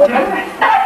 Jenna.